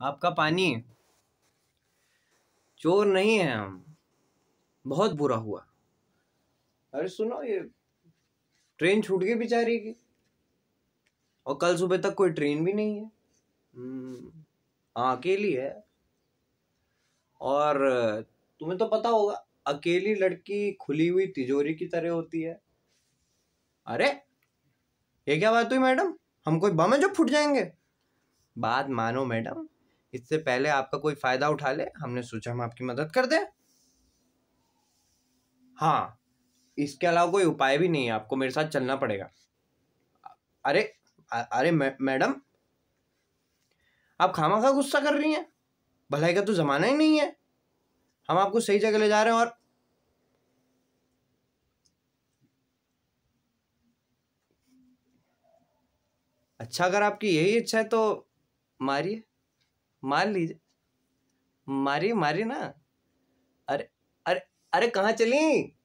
आपका पानी। चोर नहीं है हम। बहुत बुरा हुआ। अरे सुनो ये ट्रेन छूट गई बेचारी की। और कल सुबह तक कोई ट्रेन भी नहीं है। हम्म, अकेली है। और तुम्हें तो पता होगा अकेली लड़की खुली हुई तिजोरी की तरह होती है। अरे ये क्या बात हुई मैडम? हम कोई बम है जो फूट जाएँगे? बात मानो मैडम। इससे पहले आपका कोई फ़ायदा उठा ले, हमने सोचा हम आपकी मदद कर दें। हाँ इसके अलावा कोई उपाय भी नहीं है, आपको मेरे साथ चलना पड़ेगा। अरे अरे मैडम, आप खामा खा गुस्सा कर रही हैं? भलाई का तो जमाना ही नहीं है। हम आपको सही जगह ले जा रहे हैं और अच्छा अगर आपकी यही इच्छा है तो मारिए। मार लीजिए मारी मारी ना। अरे अरे अरे कहाँ चली?